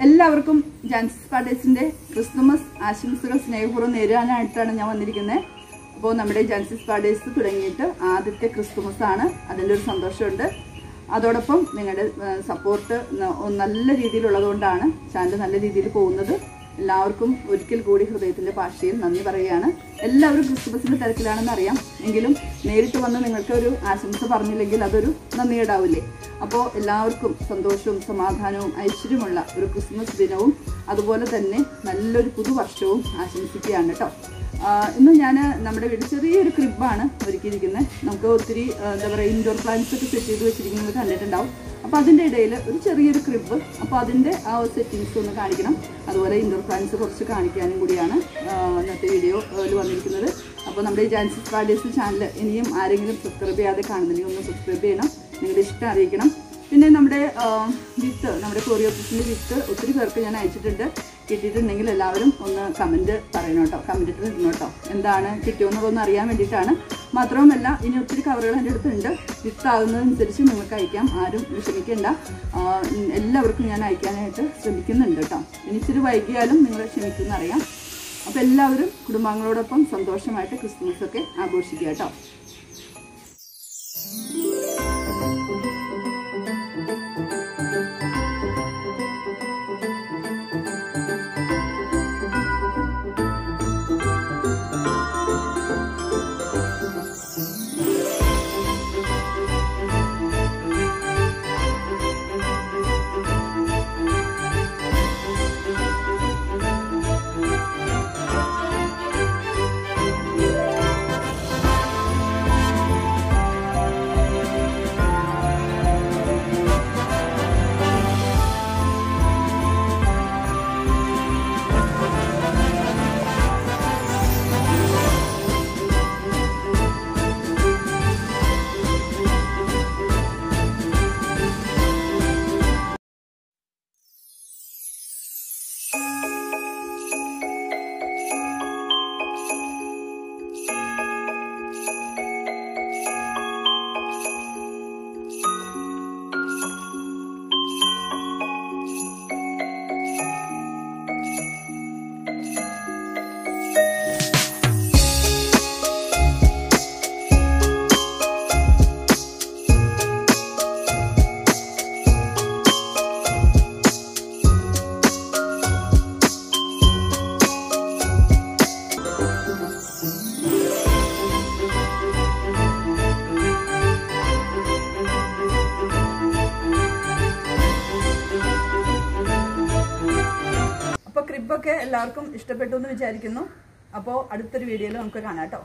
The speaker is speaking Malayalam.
എല്ലാവർക്കും ജാൻസിസ് പാർട്ടേഴ്സിന്റെ ക്രിസ്തുമസ് ആശംസകൾ സ്നേഹപൂർവം നേരിടാനായിട്ടാണ് ഞാൻ വന്നിരിക്കുന്നത്. അപ്പോൾ നമ്മുടെ ജാൻസിസ് പാഡേഴ്സ് തുടങ്ങിയിട്ട് ആദ്യത്തെ ക്രിസ്തുമസ് ആണ് അതിന്റെ ഒരു സന്തോഷമുണ്ട്. അതോടൊപ്പം നിങ്ങളുടെ സപ്പോർട്ട് നല്ല രീതിയിലുള്ളതുകൊണ്ടാണ് ചാനൽ നല്ല രീതിയിൽ പോകുന്നത്. എല്ലാവർക്കും ഒരിക്കൽ കൂടി ഹൃദയത്തിന്റെ ഭാഷയിൽ നന്ദി പറയുകയാണ്. എല്ലാവരും ക്രിസ്തുമസിന്റെ തിരക്കിലാണെന്ന് അറിയാം. എങ്കിലും നേരിട്ട് വന്ന് നിങ്ങൾക്ക് ഒരു ആശംസ പറഞ്ഞില്ലെങ്കിൽ അതൊരു നന്ദിയേടാവില്ലേ അപ്പോൾ എല്ലാവർക്കും സന്തോഷവും സമാധാനവും ഐശ്വര്യമുള്ള ഒരു ക്രിസ്മസ് ദിനവും അതുപോലെ തന്നെ നല്ലൊരു പുതുവർഷവും ആശംസിക്കുകയാണ് കേട്ടോ. ഇന്ന് ഞാൻ നമ്മുടെ വീട് ചെറിയൊരു ക്രിബാണ് ഒരുക്കിയിരിക്കുന്നത്. നമുക്ക് ഒത്തിരി എന്താ പറയുക ഇൻഡോർ പ്ലാന്റ്സ് ഒക്കെ സെറ്റ് ചെയ്ത് വെച്ചിരിക്കുന്നത് കണ്ടിട്ടുണ്ടാവും. അപ്പോൾ അതിന്റെ ഇടയിൽ ഒരു ചെറിയൊരു ക്രിബ് അപ്പോൾ അതിന്റെ ആ സെറ്റിങ്സ് ഒന്ന് കാണിക്കണം. അതുപോലെ ഇൻഡോർ പ്ലാന്റ്സ് കുറച്ച് കാണിക്കാനും കൂടിയാണ് ഇന്നത്തെ വീഡിയോയിൽ വന്നിരിക്കുന്നത്. അപ്പോൾ നമ്മുടെ ഈ ജാൻസിസ് പാർഡേഴ്സ് ചാനൽ ഇനിയും ആരെങ്കിലും സബ്സ്ക്രൈബ് ചെയ്യാതെ കാണുന്നുണ്ടെങ്കിൽ ഒന്ന് സബ്സ്ക്രൈബ് ചെയ്യണം. നിങ്ങളുടെ ഇഷ്ടം അറിയിക്കണം. പിന്നെ നമ്മുടെ വിത്ത് നമ്മുടെ കൊറിയോസിന്റെ വിത്ത് ഒത്തിരി പേർക്ക് ഞാൻ അയച്ചിട്ടുണ്ട്. കിട്ടിയിട്ടുണ്ടെങ്കിൽ എല്ലാവരും ഒന്ന് കമന്റ് പറയണം കേട്ടോ. കമന്റ് ഇട്ട് ഇടണം കേട്ടോ. എന്താണ് കിട്ടിയോന്നുള്ളതൊന്ന് അറിയാൻ വേണ്ടിയിട്ടാണ്. മാത്രവുമല്ല ഇനി ഒത്തിരി കവറുകൾ എന്റെ അടുത്തുണ്ട് വിത്താകുന്നതനുസരിച്ച് നിങ്ങൾക്ക് അയക്കാം. ആരും വിഷമിക്കേണ്ട. എല്ലാവർക്കും ഞാൻ അയക്കാനായിട്ട് ശ്രമിക്കുന്നുണ്ട് കേട്ടോ. ഇനി ഇച്ചിരി വൈകിയാലും നിങ്ങൾ ക്ഷമിക്കുമെന്ന് അറിയാം. അപ്പോൾ എല്ലാവരും കുടുംബാംഗങ്ങളോടൊപ്പം സന്തോഷമായിട്ട് ക്രിസ്മസ് ഒക്കെ ആഘോഷിക്കുക കേട്ടോ. ക്രിബൊക്കെ എല്ലാവർക്കും ഇഷ്ടപ്പെട്ടു എന്ന് വിചാരിക്കുന്നു. അപ്പോൾ അടുത്തൊരു വീഡിയോയിൽ നമുക്ക് കാണാം കേട്ടോ.